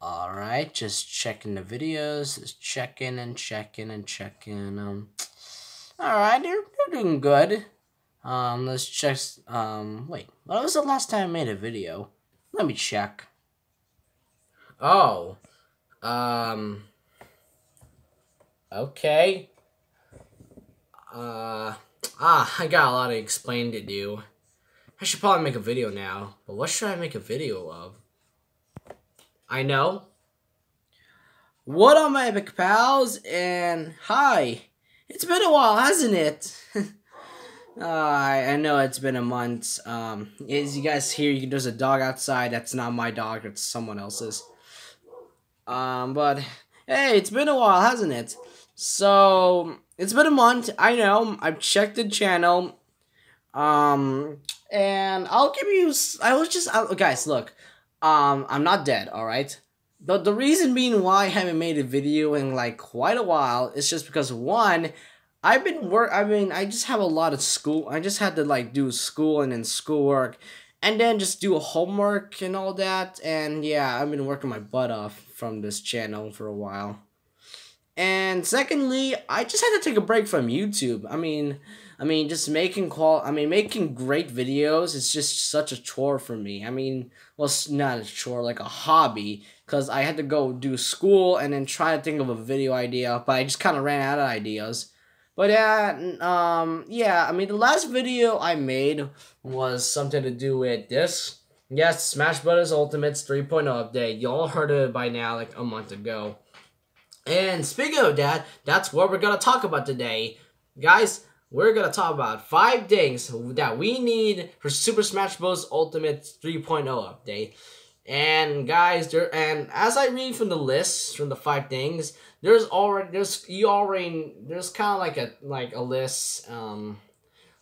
Alright, just checking the videos, just checking and checking and checking. Um, Alright, they're, they're doing good. Um, let's check, um, wait, what was the last time I made a video? Let me check. Oh, um, okay. Uh, ah, I got a lot to explain to do. I should probably make a video now, but what should I make a video of? I know. What up, my epic pals? And hi. It's been a while, hasn't it? uh, I, I know it's been a month. Um, as you guys hear, there's a dog outside. That's not my dog. It's someone else's. Um, but hey, it's been a while, hasn't it? So it's been a month. I know. I've checked the channel. Um, and I'll give you. I was just I, guys. Look, um, I'm not dead, alright? The, the reason being why I haven't made a video in like quite a while is just because one, I've been work, I mean, I just have a lot of school, I just had to like do school and then schoolwork, and then just do homework and all that, and yeah, I've been working my butt off from this channel for a while. And secondly, I just had to take a break from YouTube. I mean, I mean, just making qual. I mean, making great videos is just such a chore for me. I mean, well, not a chore, like a hobby, because I had to go do school and then try to think of a video idea, but I just kind of ran out of ideas. But yeah, um, yeah. I mean, the last video I made was something to do with this. Yes, Smash Bros. Ultimate's 3.0 update. Y'all heard of it by now, like a month ago. And speaking of that, that's what we're gonna talk about today, guys we're gonna talk about five things that we need for Super Smash Bros. Ultimate 3.0 update. And guys, there and as I read from the list from the five things, there's already there's you already there's kind of like a like a list um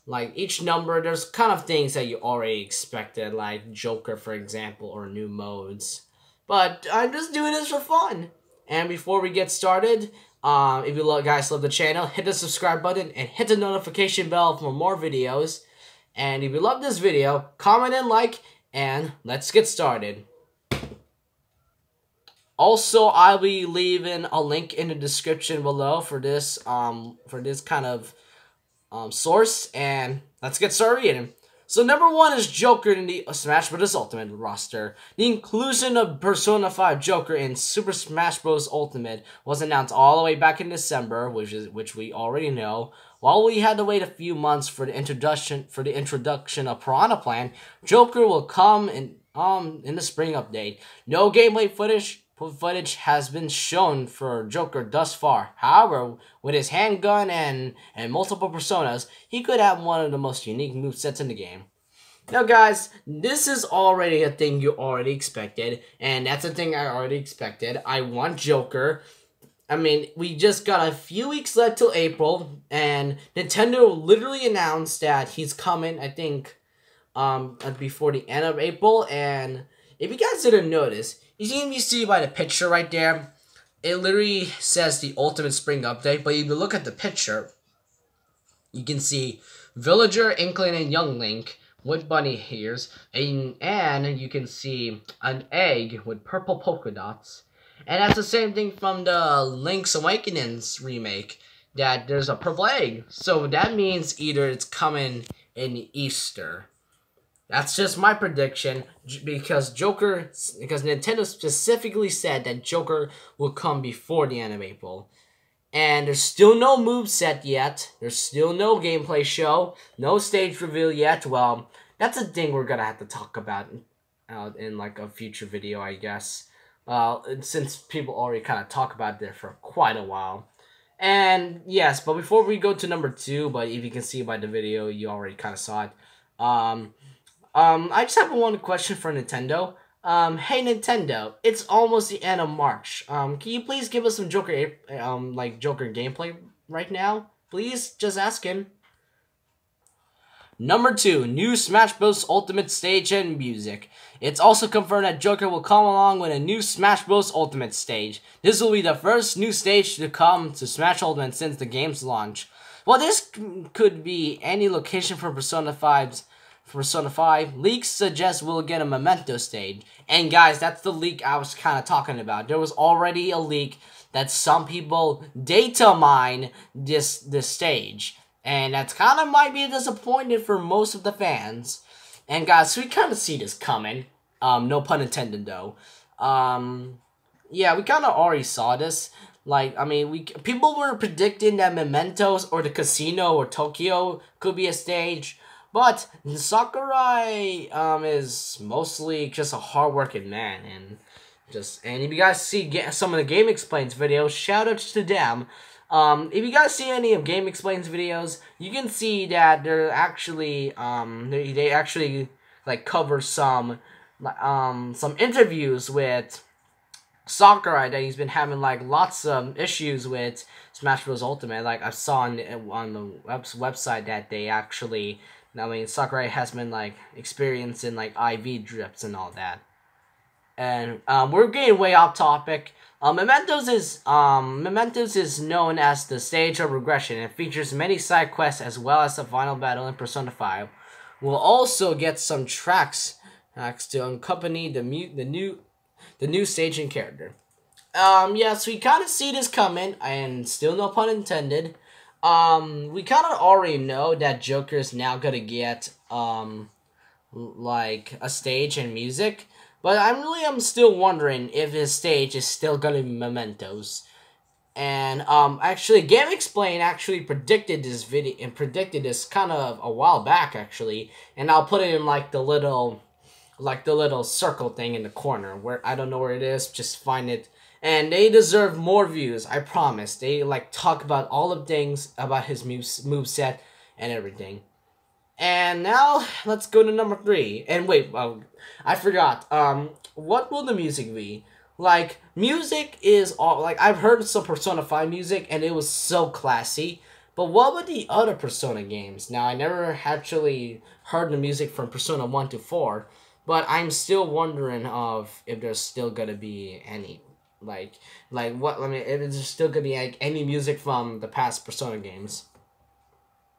like each number there's kind of things that you already expected like Joker for example or new modes. But I'm just doing this for fun. And before we get started, um, if you guys love the channel, hit the subscribe button and hit the notification bell for more videos. And if you love this video, comment and like, and let's get started. Also, I'll be leaving a link in the description below for this um for this kind of um source, and let's get started reading. So number one is Joker in the Smash Bros. Ultimate roster. The inclusion of Persona 5 Joker in Super Smash Bros. Ultimate was announced all the way back in December, which is which we already know. While we had to wait a few months for the introduction for the introduction of Piranha Plant, Joker will come in um in the spring update. No gameplay footage footage has been shown for Joker thus far. However, with his handgun and, and multiple personas, he could have one of the most unique movesets in the game. Now guys, this is already a thing you already expected, and that's a thing I already expected. I want Joker. I mean, we just got a few weeks left till April, and Nintendo literally announced that he's coming, I think, um, before the end of April, and if you guys didn't notice, you can you see by the picture right there, it literally says the Ultimate Spring Update, but if you look at the picture, you can see Villager, Inkling, and Young Link with bunny ears, and, and you can see an egg with purple polka dots. And that's the same thing from the Link's Awakenings remake, that there's a purple egg. So that means either it's coming in Easter that's just my prediction because Joker, because Nintendo specifically said that Joker will come before the of April. And there's still no move set yet. There's still no gameplay show. No stage reveal yet. Well, that's a thing we're gonna have to talk about uh, in like a future video, I guess. Uh, since people already kind of talk about it for quite a while. And yes, but before we go to number two, but if you can see by the video, you already kind of saw it. Um, um, I just have one question for Nintendo. Um, hey Nintendo, it's almost the end of March. Um, can you please give us some Joker, um, like Joker gameplay right now? Please, just asking. Number 2, new Smash Bros. Ultimate stage and music. It's also confirmed that Joker will come along with a new Smash Bros. Ultimate stage. This will be the first new stage to come to Smash Ultimate since the game's launch. While this could be any location from Persona 5's for Persona 5. Leaks suggest we'll get a Memento stage. And guys, that's the leak I was kind of talking about. There was already a leak that some people data mine this this stage. And that's kind of might be disappointed for most of the fans. And guys, we kind of see this coming. Um, no pun intended though. Um, yeah, we kind of already saw this. Like, I mean, we people were predicting that Mementos or the casino or Tokyo could be a stage, but Sakurai um is mostly just a hardworking man and just and if you guys see some of the GameXplain's videos, shout out to them. Um, if you guys see any of GameXplain's videos, you can see that they're actually um they, they actually like cover some um some interviews with Sakurai that he's been having like lots of issues with Smash Bros. Ultimate. Like I saw on, on the web website that they actually, I mean, Sakurai has been like experiencing like IV drips and all that. And um, we're getting way off topic. Um, Mementos is um, Mementos is known as the stage of regression. It features many side quests as well as the final battle in Persona 5. We'll also get some tracks, tracks to accompany the mu- the new the new staging character. Um, yeah, so we kind of see this coming, and still no pun intended. Um, we kind of already know that Joker is now gonna get, um, like, a stage and music. But I'm really, I'm still wondering if his stage is still gonna be Mementos. And, um, actually, GameXplain actually predicted this video, and predicted this kind of a while back, actually. And I'll put it in, like, the little like the little circle thing in the corner where I don't know where it is, just find it. And they deserve more views, I promise. They like talk about all of things about his move set and everything. And now let's go to number three. And wait, well, I forgot. Um, what will the music be? Like music is all like I've heard some Persona Five music and it was so classy. But what about the other Persona games? Now I never actually heard the music from Persona One to Four. But I'm still wondering of if there's still gonna be any like like what I mean it's still gonna be like any music from the past Persona games.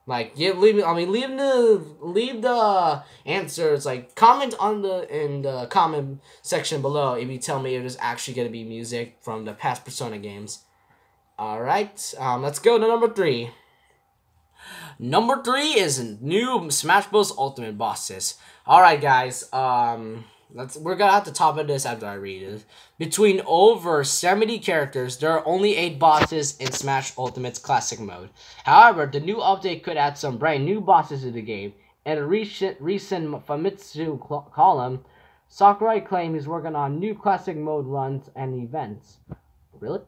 Like yeah, leave I mean leave the leave the answers like comment on the in the comment section below if you tell me if there's actually gonna be music from the past Persona games. Alright, um let's go to number three. Number three is new Smash Bros. Ultimate bosses. Alright guys, um let's we're gonna have to top of this after I read it. Between over 70 characters, there are only 8 bosses in Smash Ultimate's classic mode. However, the new update could add some brand new bosses to the game. In a recent recent Famitsu column, Sakurai claimed he's working on new classic mode runs and events. Really?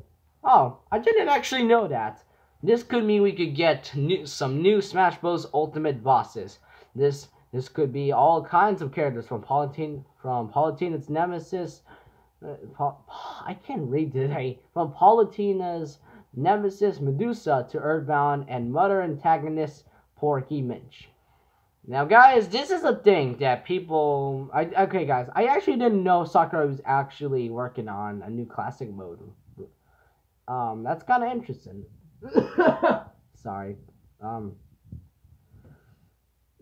Oh, I didn't actually know that. This could mean we could get new, some new Smash Bros. Ultimate bosses. This this could be all kinds of characters from Palutena, from Palutena's nemesis. Uh, I can't read today. From Palutena's nemesis Medusa to Earthbound and Mother antagonist Porky Minch. Now, guys, this is a thing that people. I, okay, guys, I actually didn't know Sakurai was actually working on a new classic mode. Um, that's kind of interesting. Sorry. Um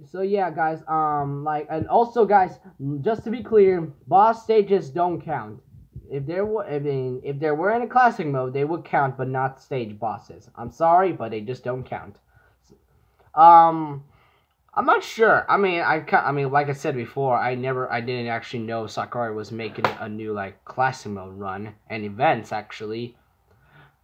so yeah guys um like and also guys just to be clear boss stages don't count. If there were I mean if there were in a classic mode they would count but not stage bosses. I'm sorry but they just don't count. Um i'm not sure. I mean i i mean like i said before i never i didn't actually know sakurai was making a new like classic mode run and events actually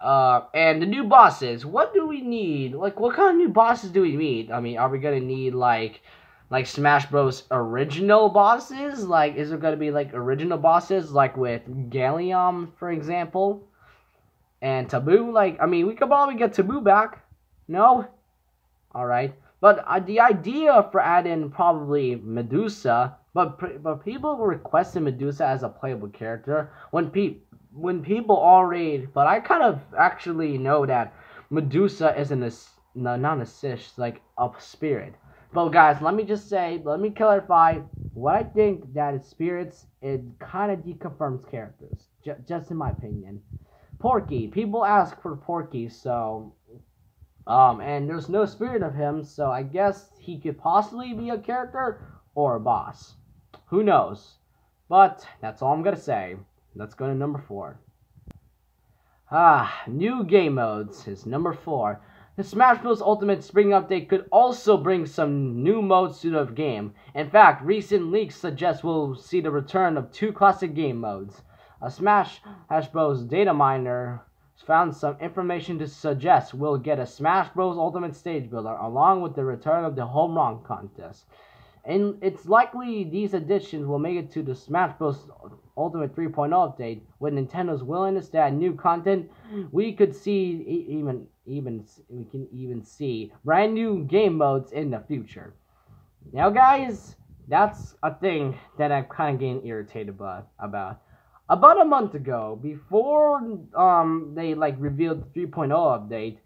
uh, and the new bosses, what do we need? Like, what kind of new bosses do we need? I mean, are we gonna need, like, like Smash Bros. original bosses? Like, is there gonna be, like, original bosses, like with Galleom, for example? And Taboo? Like, I mean, we could probably get Taboo back. No? Alright. But uh, the idea for adding probably Medusa, but but people requested Medusa as a playable character when people when people all already, but I kind of actually know that Medusa is an no, not assist, like a spirit. But guys, let me just say, let me clarify what I think that is spirits. It kind of deconfirms characters, j- just in my opinion. Porky, people ask for Porky, so um, and there's no spirit of him, so I guess he could possibly be a character, or a boss. Who knows? But that's all I'm gonna say. Let's go to number four. Ah, new game modes is number four. The Smash Bros. Ultimate Spring Update could also bring some new modes to the game. In fact, recent leaks suggest we'll see the return of two classic game modes. A Smash Bros. data miner found some information to suggest we'll get a Smash Bros. Ultimate Stage Builder along with the return of the Home Run Contest. And it's likely these additions will make it to the Smash Bros. Ultimate 3.0 update. With Nintendo's willingness to add new content, we could see even even we can even see brand new game modes in the future. Now, guys, that's a thing that I'm kind of getting irritated about. About a month ago, before um they like revealed the 3.0 update,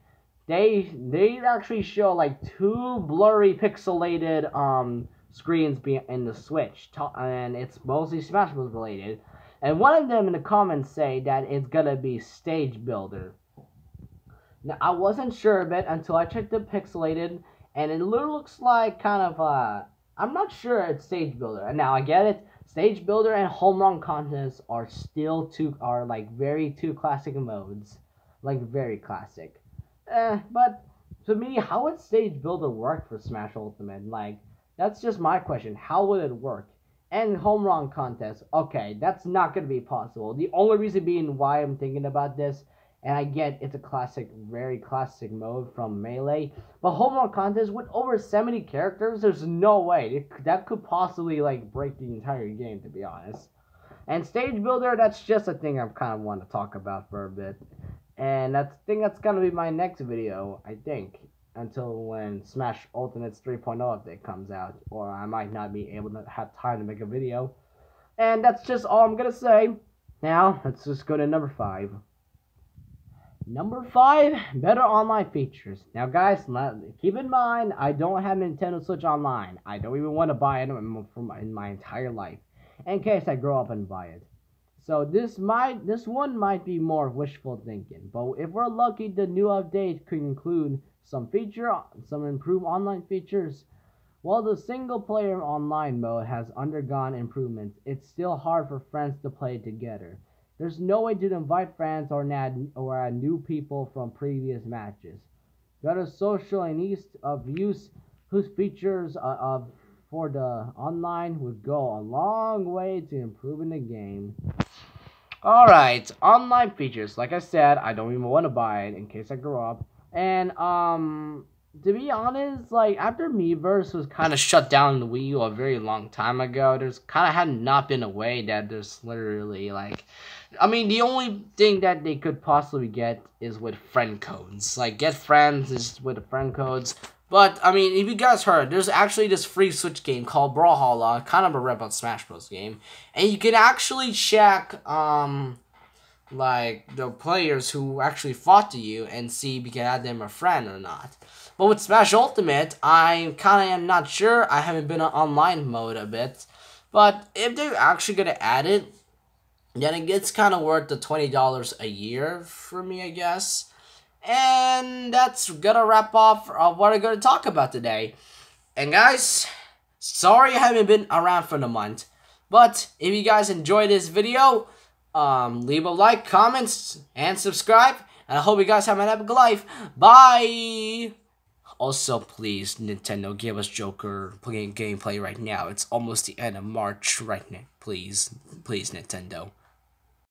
they they actually show like two blurry pixelated um screens be in the Switch, and it's mostly Smash Bros. related. And one of them in the comments say that it's gonna be Stage Builder. Now I wasn't sure of it until I checked the pixelated, and it looks like kind of uh, I'm not sure it's Stage Builder. And now I get it. Stage Builder and Home Run Contest are still two are like very two classic modes, like very classic. Eh, but to me, how would Stage Builder work for Smash Ultimate? Like that's just my question. How would it work? And home run contest. Okay, that's not going to be possible. The only reason being why I'm thinking about this, and I get it's a classic, very classic mode from Melee, but home run contest with over 70 characters, there's no way. That could possibly, like, break the entire game, to be honest. And stage builder, that's just a thing I kind of want to talk about for a bit. And that's I think that's gonna be my next video, I think until when Smash Ultimate's 3.0 update comes out, or I might not be able to have time to make a video. And that's just all I'm gonna say. Now, let's just go to number 5. Number 5, better online features. Now guys, keep in mind, I don't have Nintendo Switch Online. I don't even want to buy it in my entire life, in case I grow up and buy it. So this might, this one might be more wishful thinking, but if we're lucky, the new update could include some feature, some improved online features. While the single player online mode has undergone improvements, it's still hard for friends to play together. There's no way to invite friends or add, or add new people from previous matches. Got a social and ease of use whose features uh, of for the online would go a long way to improving the game. Alright, online features. Like I said, I don't even want to buy it in case I grow up. And um to be honest, like after Miiverse was kind of shut down the Wii U a very long time ago, there's kind of had not been a way that there's literally like, I mean, the only thing that they could possibly get is with friend codes. Like get friends is with the friend codes. But I mean, if you guys heard, there's actually this free Switch game called Brawlhalla, kind of a rip on Smash Bros. game, and you can actually check um like the players who actually fought to you and see if you can add them a friend or not. But with Smash Ultimate, I kind of am not sure. I haven't been on online mode a bit. But if they're actually going to add it, then it gets kind of worth the $20 a year for me, I guess. And that's going to wrap off of uh, what I'm going to talk about today. And guys, sorry I haven't been around for the month. But if you guys enjoyed this video, um, leave a like, comments, and subscribe. And I hope you guys have an epic life. Bye! Also, please, Nintendo, give us Joker playing gameplay right now. It's almost the end of March right now. Please, please, Nintendo.